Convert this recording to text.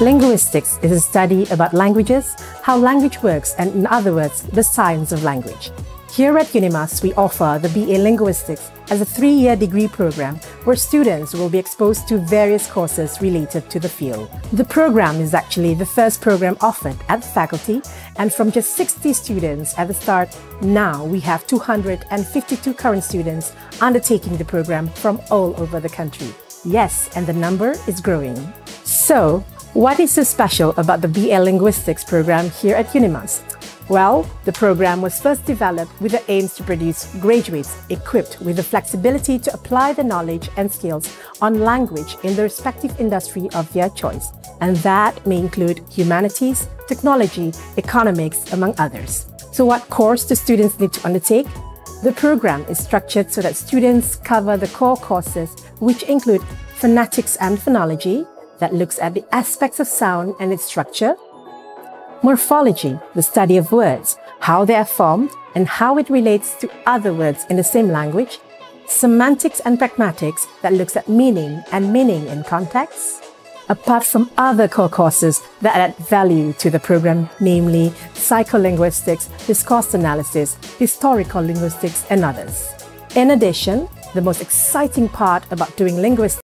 Linguistics is a study about languages, how language works, and in other words, the science of language. Here at UNIMAS, we offer the BA Linguistics as a three-year degree program where students will be exposed to various courses related to the field. The program is actually the first program offered at the faculty and from just 60 students at the start, now we have 252 current students undertaking the program from all over the country. Yes, and the number is growing. So, what is so special about the BA Linguistics program here at UNIMAS? Well, the program was first developed with the aims to produce graduates equipped with the flexibility to apply the knowledge and skills on language in the respective industry of their choice, and that may include humanities, technology, economics, among others. So what course do students need to undertake? The program is structured so that students cover the core courses, which include phonetics and phonology, that looks at the aspects of sound and its structure, morphology, the study of words, how they are formed and how it relates to other words in the same language, semantics and pragmatics that looks at meaning and meaning in context, apart from other core courses that add value to the program, namely psycholinguistics, discourse analysis, historical linguistics, and others. In addition, the most exciting part about doing linguistics